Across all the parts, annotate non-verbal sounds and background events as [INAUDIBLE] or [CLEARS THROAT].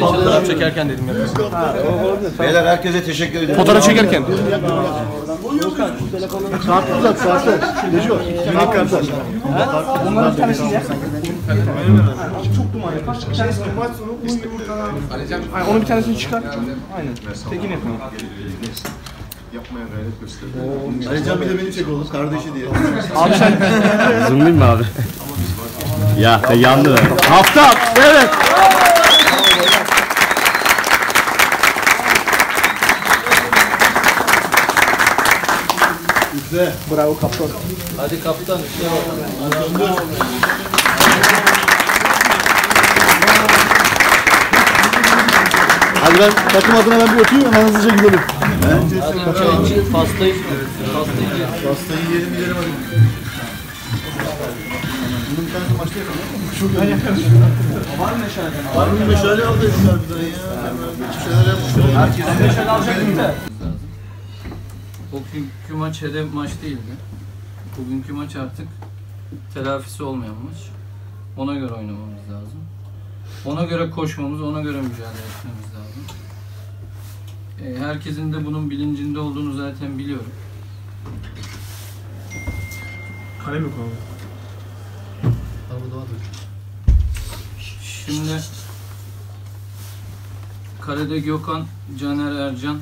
Fotoğraf çekerken dedim ya. Beyler herkese teşekkür ederim. Fotoğraf çekerken. Aynen, onun bir tanesini çıkar. Aynen. Tekini yapın. Alican bir de beni çek oğlum kardeşi diye. Abi sen Zoomlayayım mı abi? [LAUGHS] ya yandı. Hafta evet. bravo kaptan. Hadi kaptan. Hadi ben takım adına ben bir öpeyim hemen hızlıca gidelim. Hadi pastayı pastayı yiyelim gidelim hadi. Bunun bir tanesi maçta yapalım. Çok iyi. Var mı meşale? Var mı meşale aldı harbiden ya. Bir şeyler yapmışlar. Herkes meşale alacak Bugünkü maç hedef maç değildi. Bugünkü maç artık telafisi olmayan maç. Ona göre oynamamız lazım. Ona göre koşmamız, ona göre mücadele etmemiz lazım. E, herkesin de bunun bilincinde olduğunu zaten biliyorum. Kalem yok abi. Şimdi Kalede Gökhan, Caner Ercan.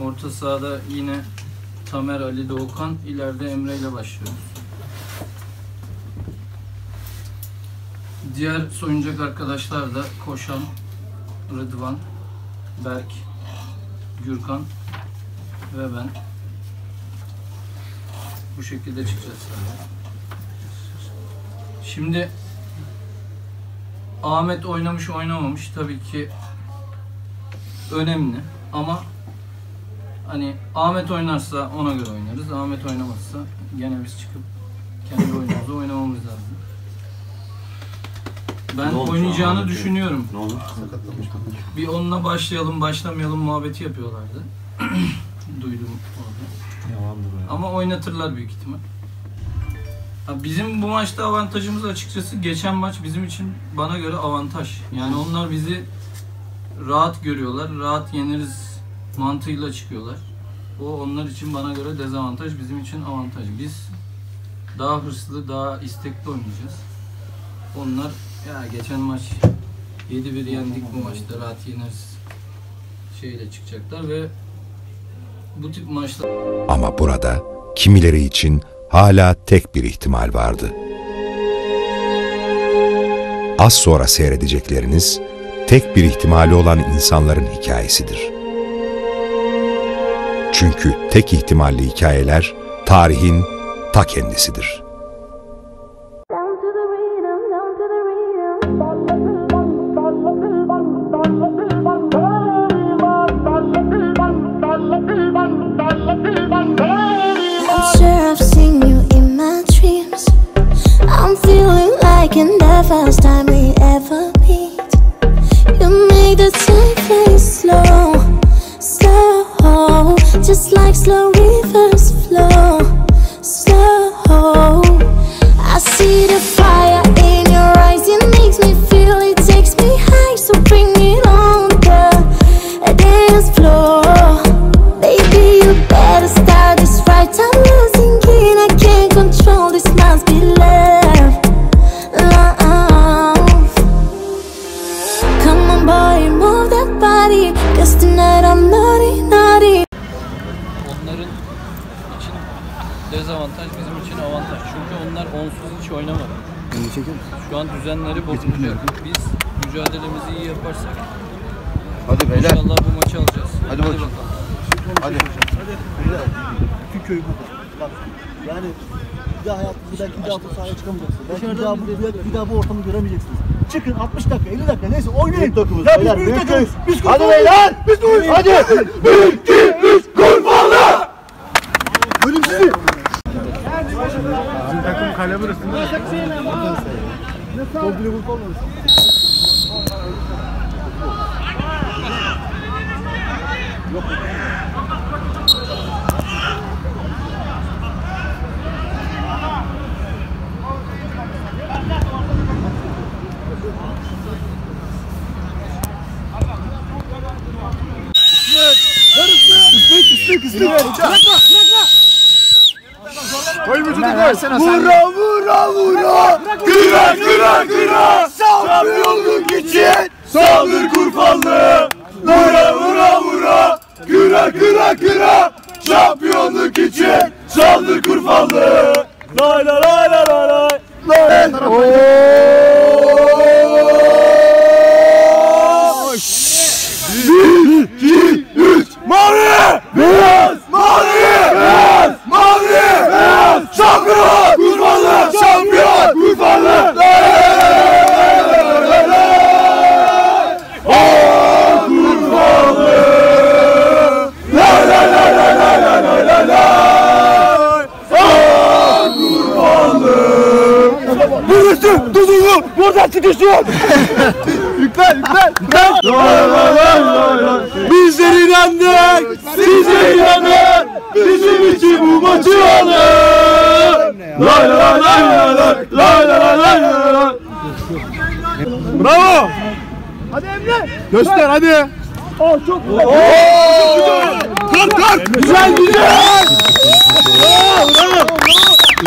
Orta sahada yine Tamer Ali Doğukan. ileride Emre ile başlıyoruz. Diğer soyuncak arkadaşlar da Koşan, Rıdvan, Berk, Gürkan ve ben. Bu şekilde çıkacağız sahaya. Şimdi Ahmet oynamış oynamamış tabii ki önemli ama hani Ahmet oynarsa ona göre oynarız. Ahmet oynamazsa gene biz çıkıp kendi oyunumuzu oynamamız lazım. Ben oynayacağını düşünüyorum. Ne oldu? Bir onunla başlayalım, başlamayalım muhabbeti yapıyorlardı. [CLEARS THROAT] Duydum orada. Ama oynatırlar büyük ihtimal. Bizim bu maçta avantajımız açıkçası geçen maç bizim için bana göre avantaj. Yani onlar bizi rahat görüyorlar, rahat yeniriz mantığıyla çıkıyorlar. O onlar için bana göre dezavantaj, bizim için avantaj. Biz daha hırslı, daha istekli oynayacağız. Onlar ya geçen maç 7-1 yendik bu maçta rahat yeneriz şeyle çıkacaklar ve bu tip maçlar Ama burada kimileri için hala tek bir ihtimal vardı. Az sonra seyredecekleriniz tek bir ihtimali olan insanların hikayesidir. Çünkü tek ihtimalli hikayeler tarihin ta kendisidir. Şu an düzenleri bozulacak. Biz mücadelemizi iyi yaparsak Hadi beyler. inşallah bu maçı alacağız. Hadi bakayım. Hadi. Bütün köy burada. Bak yani bir daha hayatınızda belki bir daha bu sahaya çıkamayacaksınız. Belki bir daha, bu, bir, bir daha bu ortamı göremeyeceksiniz. Çıkın 60 dakika 50 dakika neyse oynayın. Büyük takımız Ya beyler, biz büyük büyük takımız. Biz Hadi beyler. Biz oyun- Hadi. Bir, iki, üç, Takım kale burası. Komple gol olmadı. Yok. Üstlük, üstlük, üstlük. Bırakma. Koy vücudu koy. Vura vura vura. Kıra kıra kıra. Şampiyonluk için. Saldır kurfanlı. Vura vura vura. Kıra kıra kıra. Şampiyonluk için. Saldır kurfanlı. Lay lay lay lay lay lay. Lay lay lay lay lay! Lay lay lay! Bravo! Hadi Emre! Göster hadi! Oh çok güzel! Kalk kalk! Güzel güzel!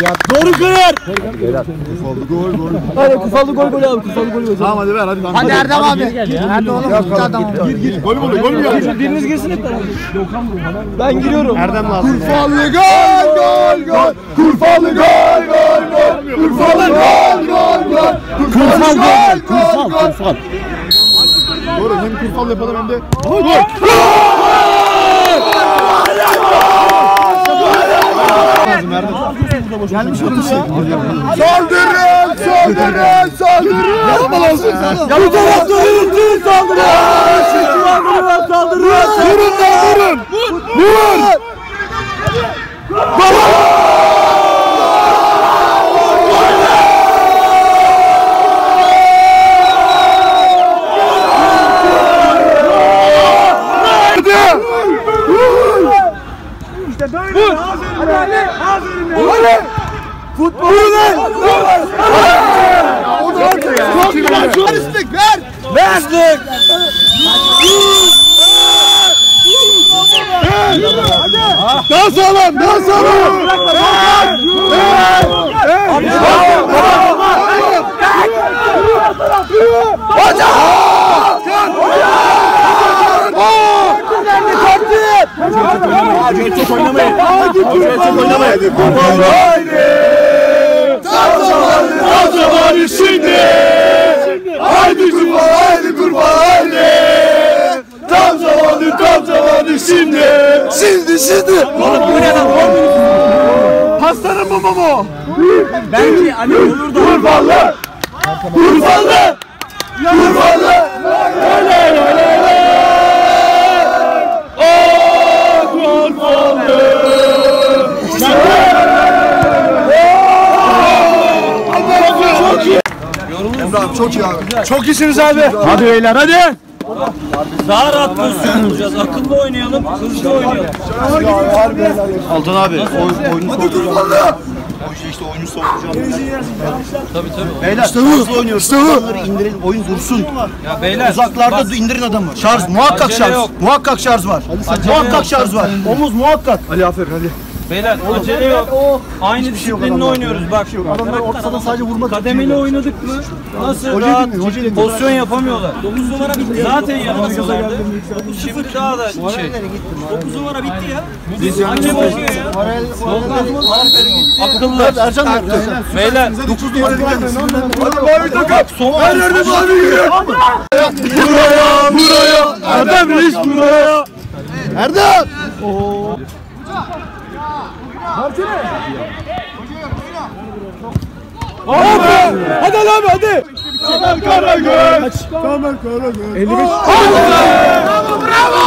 Doğru karar! Hadi kufalı gol gol abi kufalı gol gol. Tamam hadi ver hadi. Hadi Erdem abi. Nerede oğlum? Adam. Gir gir. Gol mü gol mü ya? Biriniz girsin hep beraber. Ben giriyorum. Erdem lazım. Kurfalı gol gol gol. Kurfalı gol gol gol. Kurfalı gol gol gol. Kurfal gol. Kurfal kurfal. Doğru hem kurfal yapalım hem de gol. Gelmiş otur ya. Saldırın! Saldırın! Saldırın! Yapma lan sen! Bu tarafta yürütün saldırın! Saldırın! Saldırın! Vurun lan vurun! Vur! İşte böyle. Vur! Hadi hadi! Hadi! Futbol! Vur lan! O da artık ya! İstek ver! Verdik! Daha sağlam! Daha sağlam! Ver! Ver! Hocam! Çok oynamayın. Hadi çok oynamayın. Haydi. Tam zamanı, tam zamanı şimdi. Haydi kurban, haydi kurban, haydi. Tam zamanı, tam zamanı şimdi. Şimdi. Oğlum bu ne lan? Hastanın mı mu? Bence hani olur da. Kurbanlı. Kurbanlı. Kurbanlı. Öyle öyle öyle. Çok iyi abi. Çok iyisiniz abi. Hadi beyler hadi. Daha rahat pozisyon bulacağız. Akıllı oynayalım, hızlı oynayalım. Altan abi oy, oyunu soğutacağım. işte oyunu soğutacağım. Tabii tabii. Beyler işte hızlı oynuyoruz. İşte Adamları indirin oyun dursun. Ya beyler Uzaklarda bak, indirin adamı. Şarj muhakkak Acele şarj. yok. Muhakkak şarj var. Acele muhakkak yok. şarj var. Omuz muhakkak. Ali aferin hadi. Beyler acele yok. Aynı şey yok disiplinle adamlarda. oynuyoruz bak. Adamlar ortada sadece vurmak Kademeli oynadık mı? Nasıl Hoca rahat dinliyor, hoca dinliyor. pozisyon yapamıyorlar. 9 numara bitti. Zaten yanımızdalardı. Şimdi daha da şey. 9 numara bitti ya. Biz hakem oynuyor ya. Akıllı. Ercan nerede? Beyler 9 numara gelmesin. Hadi mavi takım. Her yerde mavi yürüyor. Buraya buraya. Erdem reis buraya. Erdem. Abi! Hadi Ali abi hadi! Kamer Karagöz! Kamer Karagöz! 55 Bravo! Bravo!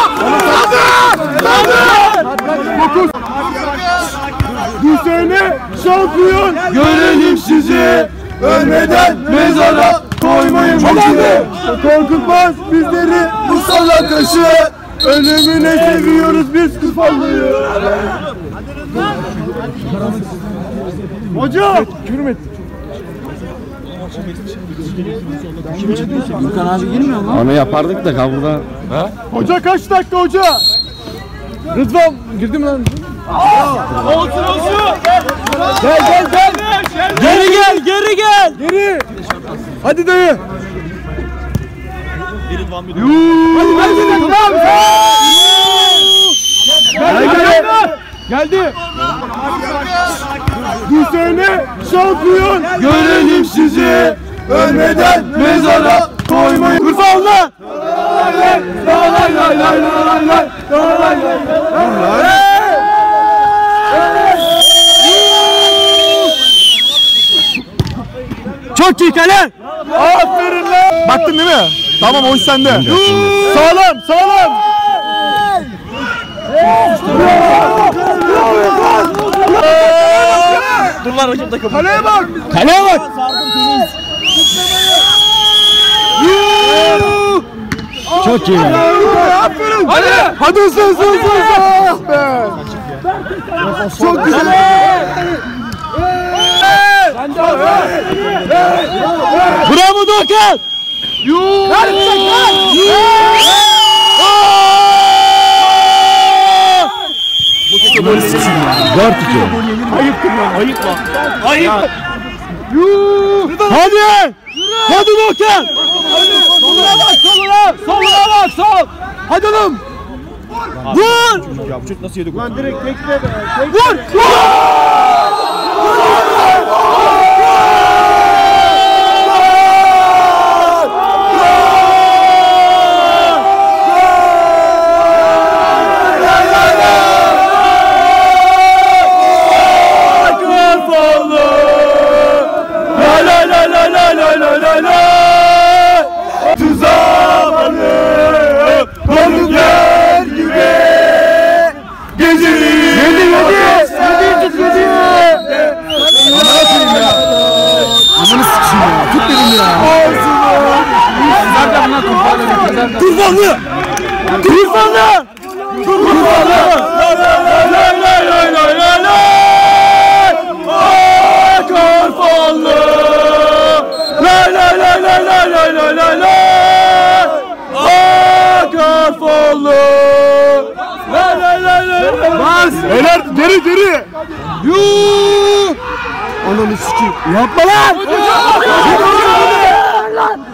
Hadi! Bu sene şampiyon görelim sizi! Ölmeden mezara koymayın bizi! Korkutmaz bizleri bu salak taşı! Ölümüne seviyoruz biz kufallıyı! Hoca! Küfür ettik. Onu yapardık da ha burada. Hoca kaç dakika hoca? Rıdvan girdi mi lan? Olsun olsun. Gel gel gel. Geri gel geri gel. Geri. Hadi dayı. Hadi hadi dayı. geldi. Bu şampiyon görelim sizi. Ölmeden mezara koymayın. Kurbanlar. Lay lay lay lay lay lay lay Çok iyi kale. Aferin lan. Baktın değil mi? Tamam o iş sende. sağlam sağlam. Hey! Lan rakip takım. Kaleye bak. Kaleye bak. Çok iyi. Aferin. Hadi. Hadi hızlı hızlı hızlı. Ah be. Çok güzel. Bravo Doğukan. Yuh. Ayıptır lan ayıp lan. Ayıp. Hadi! Hadi Doğukan! Soluna bak soluna! Soluna bak sol! Hadi oğlum! Vur! Ya çocuk nasıl yedi gol? Lan direkt bekle be. Vur! Vur! La Kurbanlı! Kurbanlı! Kurbanlı! Kurbanlı! Bas! Helal! Deri deri! Yuuu! Ananı sikeyim Yapma lan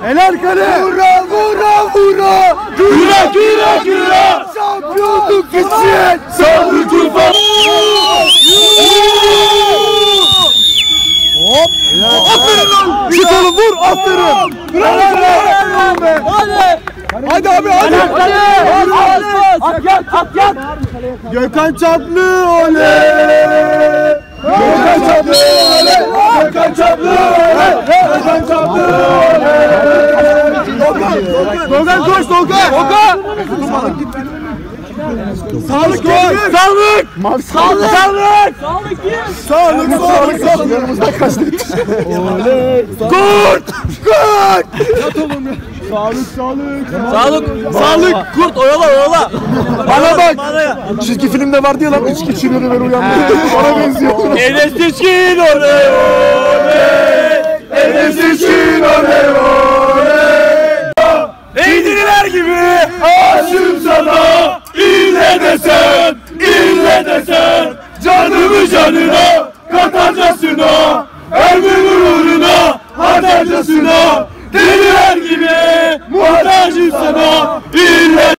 Helal kale Vura vura vura Güra güra güra Şampiyonluk için Sabri Tufan Hop. Aferin lan. Çık oğlum vur. Aferin. Bravo be. Hadi. Hadi abi hadi. Hadi. At yat at yat. Gökhan Çaplı oley. Sağlık. Sağlık. Sağlık. Sağlık, sağlık, sağlık. Yanımızdan kaçtı. Oley. Kurt! Kurt! Yat oğlum ya. Sağlık, sağlık. Sağlık. Sağlık. Kurt oyala oyala. Bana bak. Çizgi filmde vardı ya lan üç keçileri ben uyandım. Bana benziyor. Enes Seçkin oley oley. Enes için oley oley. Eğdiriler gibi. Aşığım sana İlle desen, ille desen Canımı canına katacasına Ömrüm uğruna harcacasına Deliler gibi muhtacım sana İlle